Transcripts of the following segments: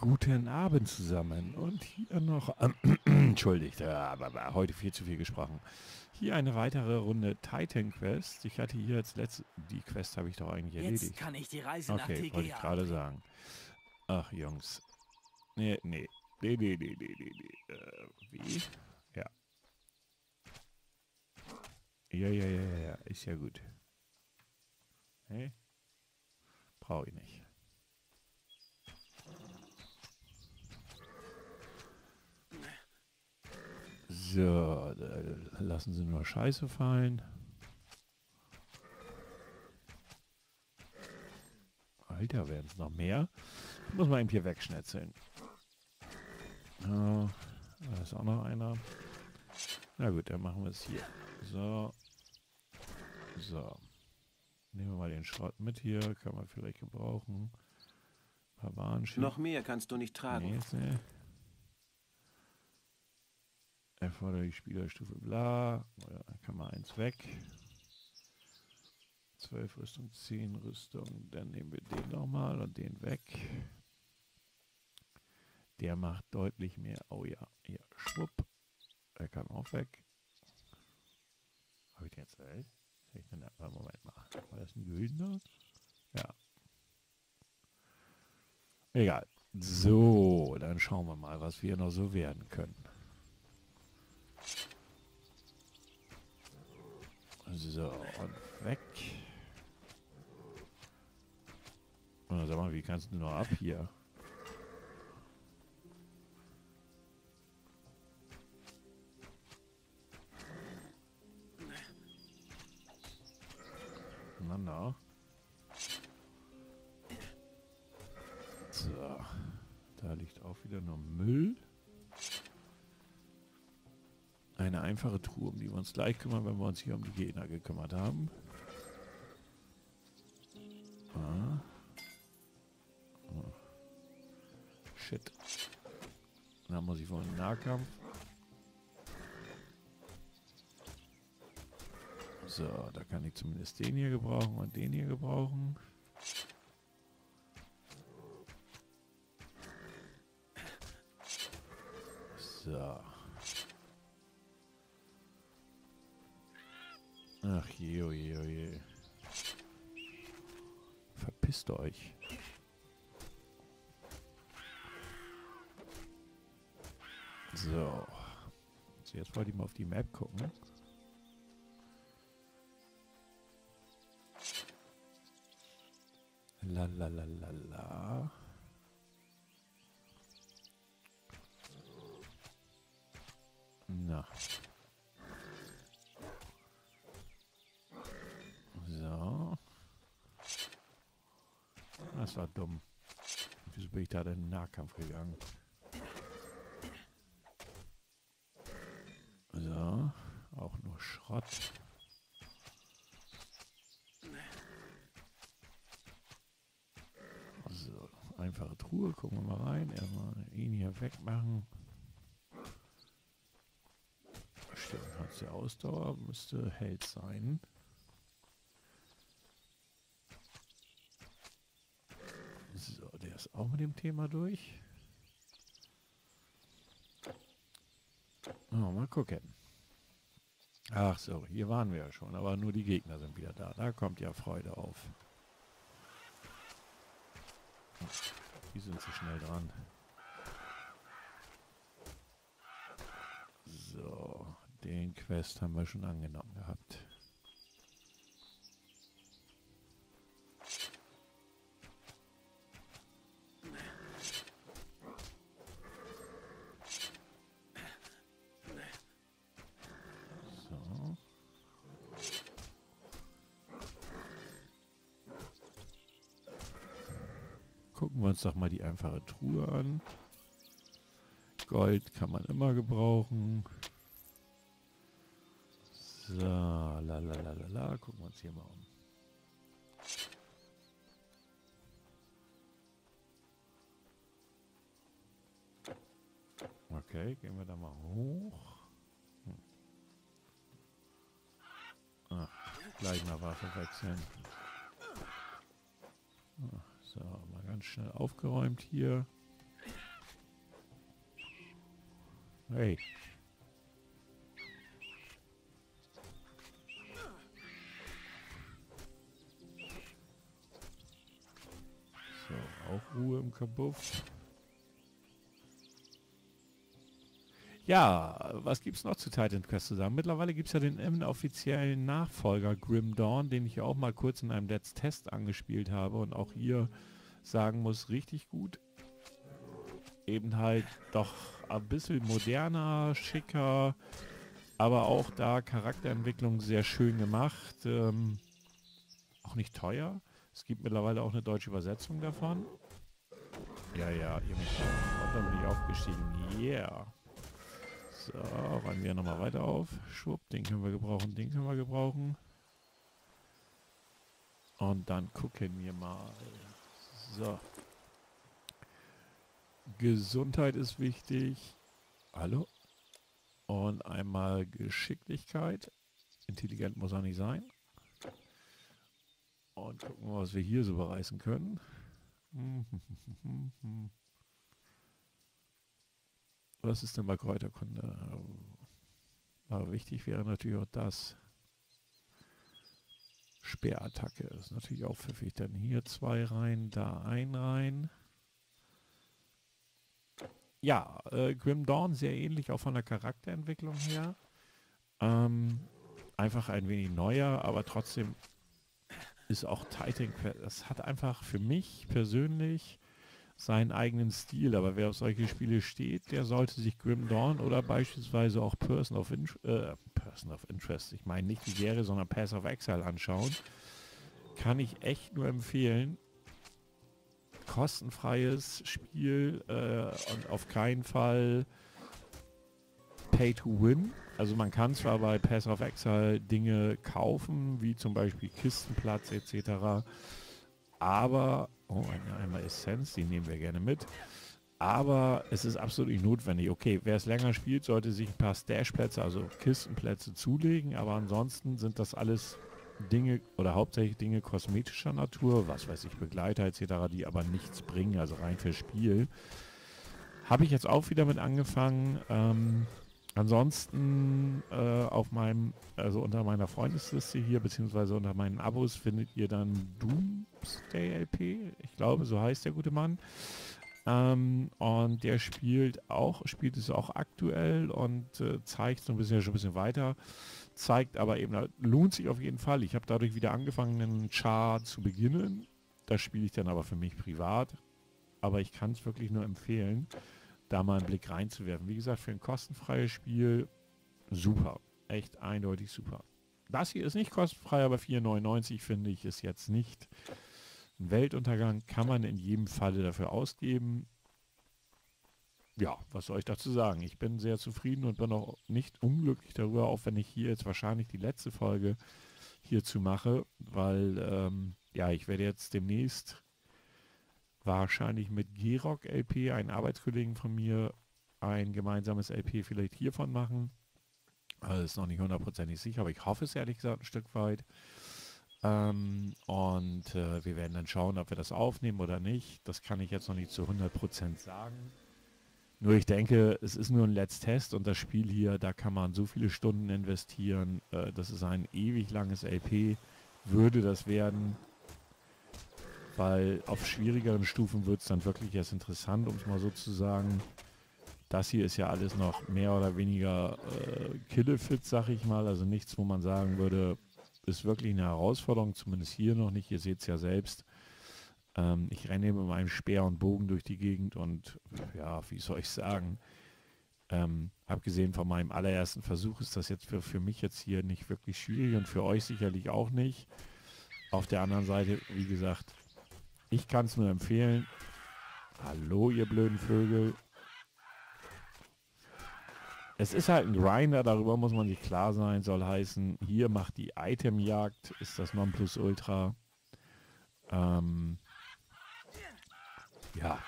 Guten Abend zusammen. Und hier noch, ähm, entschuldigt, äh, aber heute viel zu viel gesprochen. Hier eine weitere Runde Titan Quest. Ich hatte hier jetzt letzte, die Quest habe ich doch eigentlich erledigt. Jetzt kann ich die Reise okay, nach TGA. wollte ich gerade sagen. Ach, Jungs. Nee, nee. Nee, nee, nee, nee, nee, nee. Äh, wie? Ja. Ja, ja, ja, ja, ja. Ist ja gut. Nee? Brauche ich nicht. So, lassen sie nur Scheiße fallen. Alter, werden es noch mehr. Muss man eben hier wegschnetzeln. Ja, da ist auch noch einer. Na gut, dann machen wir es hier. So. So. Nehmen wir mal den Schrott mit hier. Kann man vielleicht gebrauchen. Ein paar Warnschienen. Noch mehr kannst du nicht tragen. Nee, ist nicht. Erforderlich Spielerstufe bla. Ja, dann kann man eins weg. 12 Rüstung, 10 Rüstung. Dann nehmen wir den nochmal und den weg. Der macht deutlich mehr. Oh ja, hier, schwupp. Er kann auch weg. Habe ich den jetzt erhält? Moment mal. War das ein Güldener? Ja. Egal. So, dann schauen wir mal, was wir noch so werden können. So, und weg. Und sag mal, wie kannst du noch ab hier? Na, na. So. Da liegt auch wieder nur Müll. Einfache Truhe, um die wir uns gleich kümmern, wenn wir uns hier um die Gegner gekümmert haben. Ah. Oh. Shit. Dann muss ich wohl einen Nahkampf. So, da kann ich zumindest den hier gebrauchen und den hier gebrauchen. So. Ach je, oh je, oh je. Verpisst euch. So. so. Jetzt wollte ich mal auf die Map gucken. La la la la la. Das war dumm. Wieso bin ich da in den Nahkampf gegangen? So. Auch nur Schrott. So. Einfache Truhe. Gucken wir mal rein. Erstmal ihn hier wegmachen. Stimmt, hat die Ausdauer. Müsste Held sein. So, der ist auch mit dem Thema durch. Oh, mal gucken. Ach so, hier waren wir ja schon, aber nur die Gegner sind wieder da. Da kommt ja Freude auf. Die sind zu schnell dran. So, den Quest haben wir schon angenommen Gucken wir uns doch mal die einfache Truhe an. Gold kann man immer gebrauchen. So, la la la la la. Gucken wir uns hier mal um. Okay, gehen wir da mal hoch. Hm. Ah, gleich mal Waffe wechseln. Ah, so, mal ganz schnell aufgeräumt hier. Hey. So, auch Ruhe im Kabuff. Ja, was gibt's noch zu Titan Quest zu sagen? Mittlerweile gibt es ja den inoffiziellen Nachfolger Grim Dawn, den ich auch mal kurz in einem Let's Test angespielt habe und auch hier sagen muss, richtig gut. Eben halt doch ein bisschen moderner, schicker, aber auch da Charakterentwicklung sehr schön gemacht. Ähm, auch nicht teuer. Es gibt mittlerweile auch eine deutsche Übersetzung davon. Ja, ja, ihr mich bin ich aufgestiegen. Yeah. So, räumen wir nochmal weiter auf. Schwupp, den können wir gebrauchen, den können wir gebrauchen. Und dann gucken wir mal. So. Gesundheit ist wichtig. Hallo? Und einmal Geschicklichkeit. Intelligent muss er nicht sein. Und gucken wir, was wir hier so bereißen können. Was ist denn bei Kräuterkunde? Aber wichtig wäre natürlich auch das. Sperrattacke ist natürlich auch pfiffig. Dann hier zwei rein, da ein rein. Ja, äh, Grim Dawn sehr ähnlich auch von der Charakterentwicklung her. Ähm, einfach ein wenig neuer, aber trotzdem ist auch Titan Quest. Das hat einfach für mich persönlich seinen eigenen Stil. Aber wer auf solche Spiele steht, der sollte sich Grim Dawn oder beispielsweise auch Person of, In äh, Person of Interest, ich meine nicht die Serie, sondern Pass of Exile anschauen. Kann ich echt nur empfehlen. Kostenfreies Spiel äh, und auf keinen Fall Pay to Win. Also man kann zwar bei Pass of Exile Dinge kaufen, wie zum Beispiel Kistenplatz etc. Aber Oh, einmal Essenz, die nehmen wir gerne mit. Aber es ist absolut nicht notwendig. Okay, wer es länger spielt, sollte sich ein paar Stash-Plätze, also Kistenplätze zulegen. Aber ansonsten sind das alles Dinge oder hauptsächlich Dinge kosmetischer Natur, was weiß ich, Begleiter etc., die aber nichts bringen, also rein fürs Spiel. Habe ich jetzt auch wieder mit angefangen. Ähm, Ansonsten äh, auf meinem, also unter meiner Freundesliste hier, beziehungsweise unter meinen Abos findet ihr dann Doomsday LP. Ich glaube, so heißt der gute Mann. Ähm, und der spielt auch, spielt es auch aktuell und äh, zeigt so ein bisschen schon ein bisschen weiter. Zeigt aber eben, lohnt sich auf jeden Fall. Ich habe dadurch wieder angefangen, einen Char zu beginnen. Das spiele ich dann aber für mich privat. Aber ich kann es wirklich nur empfehlen da mal einen Blick reinzuwerfen. Wie gesagt, für ein kostenfreies Spiel super. Echt eindeutig super. Das hier ist nicht kostenfrei, aber 4,99 finde ich ist jetzt nicht ein Weltuntergang. Kann man in jedem Falle dafür ausgeben. Ja, was soll ich dazu sagen? Ich bin sehr zufrieden und bin auch nicht unglücklich darüber, auch wenn ich hier jetzt wahrscheinlich die letzte Folge hierzu mache, weil ähm, ja, ich werde jetzt demnächst wahrscheinlich mit G-Rock LP, einen Arbeitskollegen von mir, ein gemeinsames LP vielleicht hiervon machen. Also ist noch nicht hundertprozentig sicher, aber ich hoffe es ehrlich gesagt ein Stück weit. Ähm, und äh, wir werden dann schauen, ob wir das aufnehmen oder nicht. Das kann ich jetzt noch nicht zu 100% sagen. Nur ich denke, es ist nur ein Let's Test und das Spiel hier, da kann man so viele Stunden investieren. Äh, das ist ein ewig langes LP. Würde das werden, weil auf schwierigeren Stufen wird es dann wirklich erst interessant, um es mal so zu sagen. Das hier ist ja alles noch mehr oder weniger äh, Killefit, sag ich mal. Also nichts, wo man sagen würde, ist wirklich eine Herausforderung, zumindest hier noch nicht. Ihr seht es ja selbst. Ähm, ich renne mit meinem Speer und Bogen durch die Gegend und ja, wie soll ich sagen, ähm, abgesehen von meinem allerersten Versuch ist das jetzt für, für mich jetzt hier nicht wirklich schwierig und für euch sicherlich auch nicht. Auf der anderen Seite, wie gesagt, ich kann es nur empfehlen. Hallo, ihr blöden Vögel. Es ist halt ein Grinder, darüber muss man sich klar sein, soll heißen, hier macht die Itemjagd, ist das Nonplusultra. Ähm, ja.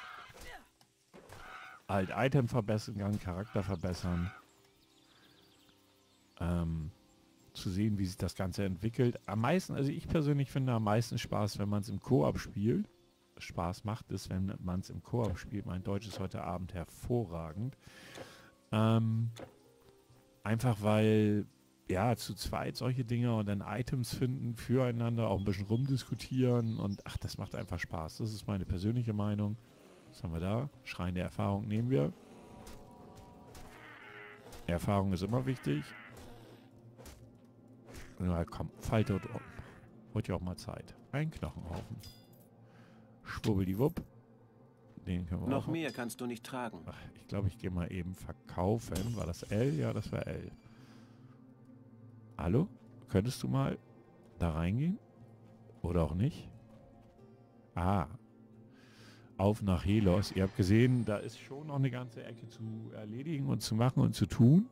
Halt Item verbessern, Charakter verbessern. Ähm, zu sehen, wie sich das Ganze entwickelt. Am meisten, also ich persönlich finde am meisten Spaß, wenn man es im Koop spielt. Spaß macht es, wenn man es im Koop spielt. Mein Deutsch ist heute Abend hervorragend. Ähm, einfach weil, ja, zu zweit solche Dinge und dann Items finden füreinander, auch ein bisschen rumdiskutieren und ach, das macht einfach Spaß. Das ist meine persönliche Meinung. Was haben wir da? Schrein der Erfahrung nehmen wir. Erfahrung ist immer wichtig. Na komm, falte und um. Wird ja auch mal Zeit. Ein Knochenhaufen. Schwubbeldiwupp. Den können wir Noch mehr kannst du nicht tragen. Ach, ich glaube, ich gehe mal eben verkaufen. War das L? Ja, das war L. Hallo? Könntest du mal da reingehen? Oder auch nicht? Ah. Auf nach Helos. Ihr habt gesehen, da ist schon noch eine ganze Ecke zu erledigen und zu machen und zu tun.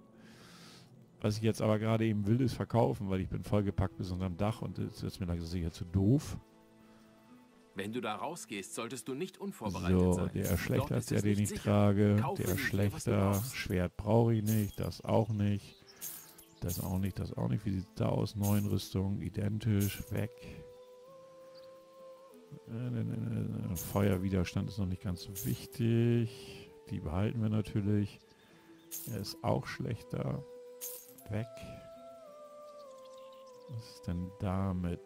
Was ich jetzt aber gerade eben will, ist verkaufen, weil ich bin vollgepackt bis unterm Dach und es ist mir langsam sicher zu doof. Wenn du da rausgehst, solltest du nicht unvorbereitet So, sein. der Schlechter ist der, den ich sicher. trage. Kaufe Der Schlechter. Schwert brauche ich nicht. Das auch nicht. Das auch nicht. Das auch nicht. Wie sieht da aus? Neuen Rüstung. Identisch. Weg. Feuerwiderstand ist noch nicht ganz so wichtig. Die behalten wir natürlich. Er ist auch schlechter. Weg. Was ist denn damit?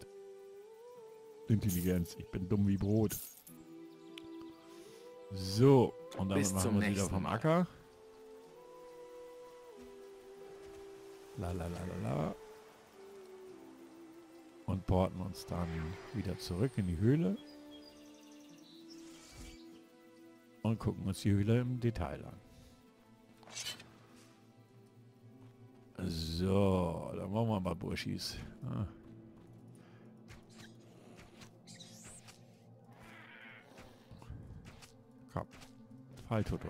Intelligenz. Ich bin dumm wie Brot. So, und damit Bis machen wir wieder vom. Acker. La la la la la. Und porten uns dann wieder zurück in die Höhle. Und gucken uns die Höhle im Detail an. So, dann machen wir mal Burschis. Ah. Falltoto.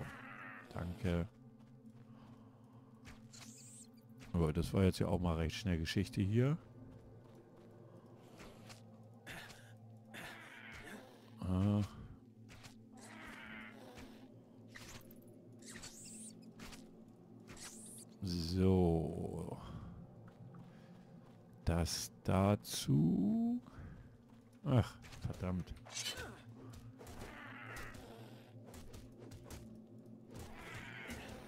Danke. Aber das war jetzt ja auch mal recht schnell Geschichte hier. Ah. So. Das dazu. Ach, verdammt.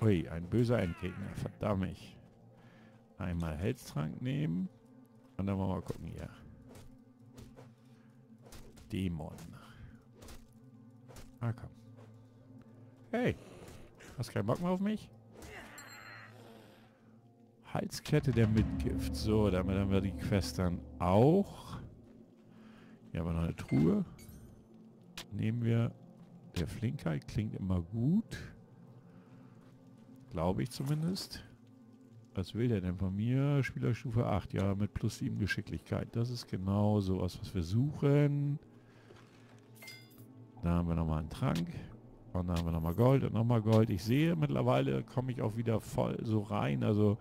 Ui, ein böser Endgegner. Verdammt. Einmal Heldstrank nehmen. Und dann wollen wir mal gucken hier. Dämon. Ah, komm. Hey. Hast keinen Bock mehr auf mich? Halskette der Mitgift. So, damit haben wir die Quest dann auch. Hier haben wir noch eine Truhe. Nehmen wir der Flinkheit. Klingt immer gut. Glaube ich zumindest. Was will der denn von mir? Spielerstufe 8. Ja, mit plus 7 Geschicklichkeit. Das ist genau sowas, was wir suchen. Da haben wir nochmal einen Trank. Und dann haben wir nochmal Gold und nochmal Gold. Ich sehe, mittlerweile komme ich auch wieder voll so rein. Also,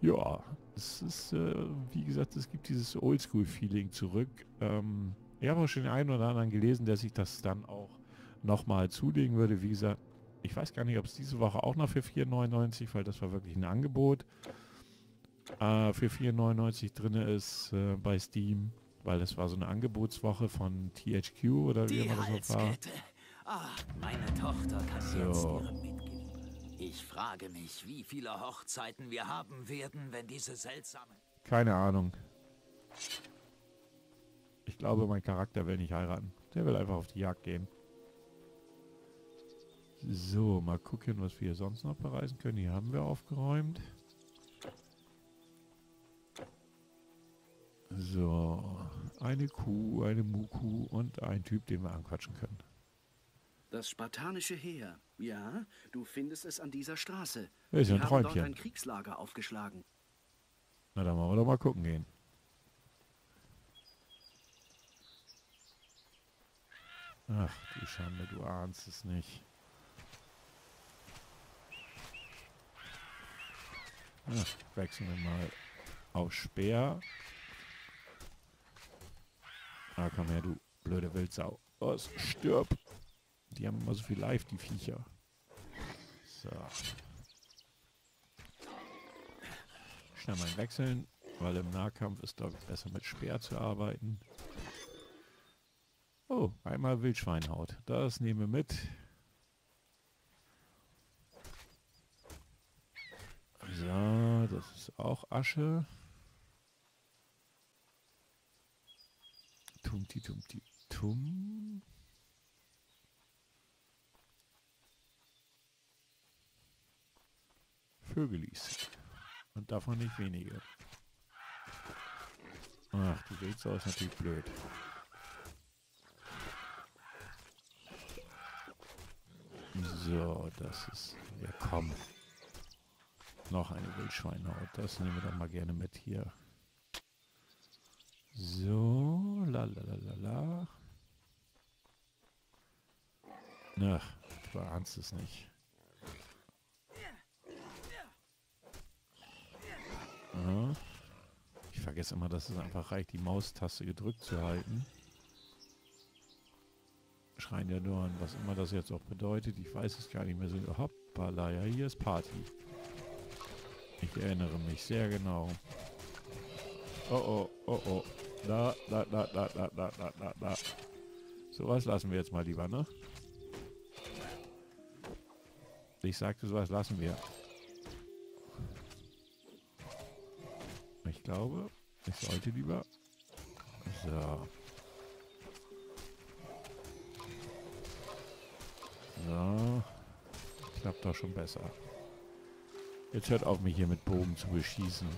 ja, es ist, äh, wie gesagt, es gibt dieses Oldschool-Feeling zurück. Ähm, ich habe auch schon den einen oder anderen gelesen, der sich das dann auch nochmal zulegen würde. Wie gesagt, ich weiß gar nicht, ob es diese Woche auch noch für 4,99, weil das war wirklich ein Angebot, äh, für 4,99 drin ist äh, bei Steam, weil das war so eine Angebotswoche von THQ oder wie Die immer das noch war. Halskette. Ah, meine Tochter kann So. jetzt ihre mitgeben. Ich frage mich, wie viele Hochzeiten wir haben werden, wenn diese seltsame... Keine Ahnung. Ich glaube, mein Charakter will nicht heiraten. Der will einfach auf die Jagd gehen. So, mal gucken, was wir hier sonst noch bereisen können. Hier haben wir aufgeräumt. So, eine Kuh, eine Muku und ein Typ, den wir anquatschen können. Das spartanische Heer. Ja, du findest es an dieser Straße. Ist ja ein haben dort Träumchen. ein Kriegslager aufgeschlagen. Na, dann wollen wir doch mal gucken gehen. Ach, du Schande, du ahnst es nicht. Ach, wechseln wir mal auf Speer. Ah, komm her, du blöde Wildsau. Was? Stirb! Die haben immer so viel Life, die Viecher. So. Schnell mal wechseln, weil im Nahkampf ist, ich, besser mit Speer zu arbeiten. Oh, einmal Wildschweinhaut. Das nehmen wir mit. So, das ist auch Asche. Tumti, tumti, tum. Vögelis. Und davon nicht wenige. Ach, die Rätsel ist natürlich blöd. So, das ist... Ja, komm. Noch eine Wildschweinhaut. Das nehmen wir doch mal gerne mit hier. So, la la la la la. Ach, du ahnst es nicht. Ja. Ich vergesse immer, dass es einfach reicht, die Maustaste gedrückt zu halten. Schreien der Dorn, was immer das jetzt auch bedeutet, ich weiß es gar nicht mehr so. Hoppala, ja, hier ist Party. Ich erinnere mich sehr genau. Oh oh, oh oh. Da, da, da, da, da, da, da, da, da. Sowas lassen wir jetzt mal lieber, ne? Ich sagte, sowas lassen wir. Ich glaube, ich sollte lieber... So. So. Klappt doch schon besser. Jetzt hört auf, mich hier mit Bogen zu beschießen.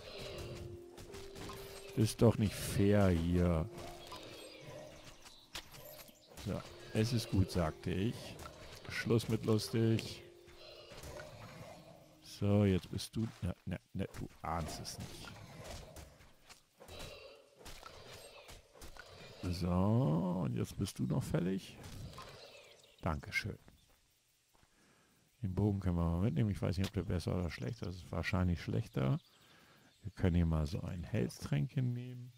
Ist doch nicht fair hier. So, es ist gut, sagte ich. Schluss mit lustig. So, jetzt bist du... Na, na, na, du ahnst es nicht. So, und jetzt bist du noch fällig. Dankeschön. Den Bogen können wir mal mitnehmen. Ich weiß nicht, ob der besser oder schlechter ist. Wahrscheinlich schlechter. Wir können hier mal so ein Helstränkchen nehmen.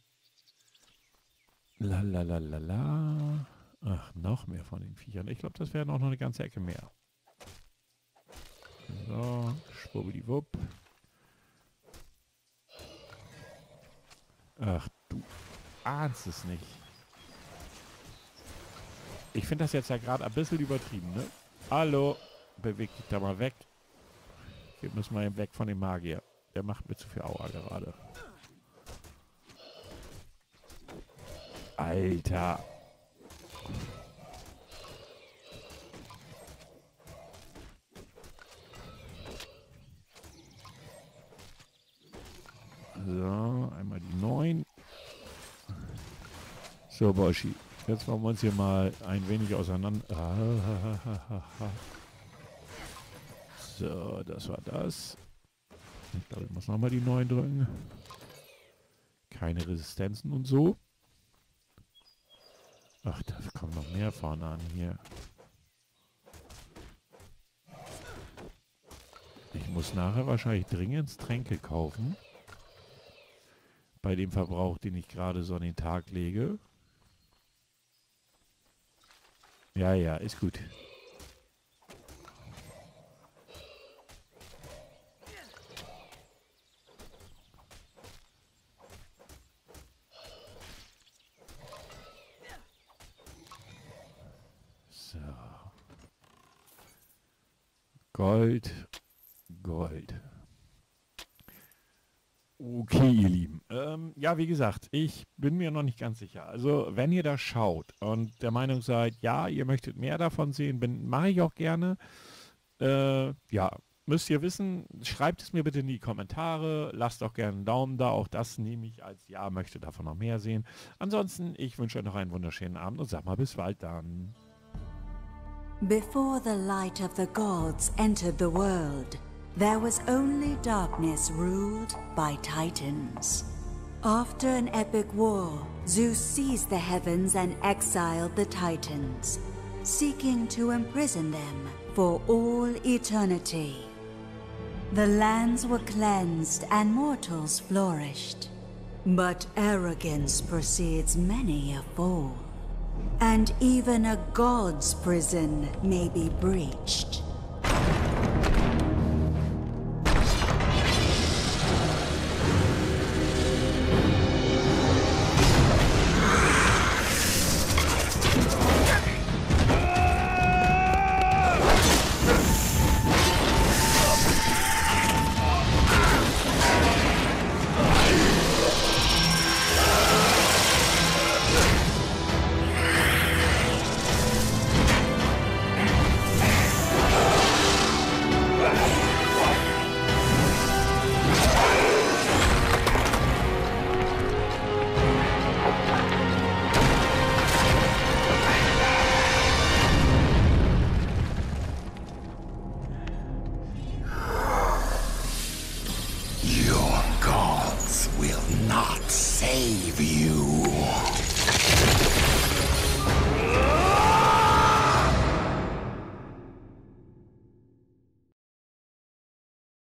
La la la la la. Ach, noch mehr von den Viechern. Ich glaube, das wäre noch eine ganze Ecke mehr. So, schwubbdiwupp. Ach, du ahnst es nicht. Ich finde das jetzt ja gerade ein bisschen übertrieben, ne? Hallo beweg dich da mal weg. Wir müssen mal weg von dem Magier. Der macht mir zu viel Aua gerade. Alter. So, einmal die 9. So, Boschi. Jetzt wollen wir uns hier mal ein wenig auseinander... Ah, so, das war das. Ich glaube, ich muss nochmal die 9 drücken. Keine Resistenzen und so. Ach, da kommt noch mehr vorne an hier. Ich muss nachher wahrscheinlich dringend Tränke kaufen. Bei dem Verbrauch, den ich gerade so an den Tag lege. Ja, ja, ist gut. Gold, Gold. Okay, ihr Lieben. Ähm, ja, wie gesagt, ich bin mir noch nicht ganz sicher. Also, wenn ihr da schaut und der Meinung seid, ja, ihr möchtet mehr davon sehen, mache ich auch gerne. Äh, ja, müsst ihr wissen, schreibt es mir bitte in die Kommentare. Lasst auch gerne einen Daumen da. Auch das nehme ich als Ja, möchte davon noch mehr sehen. Ansonsten, ich wünsche euch noch einen wunderschönen Abend und sag mal bis bald dann. Before the light of the gods entered the world, there was only darkness ruled by titans. After an epic war, Zeus seized the heavens and exiled the titans, seeking to imprison them for all eternity. The lands were cleansed and mortals flourished. But arrogance precedes many a fall. And even a god's prison may be breached.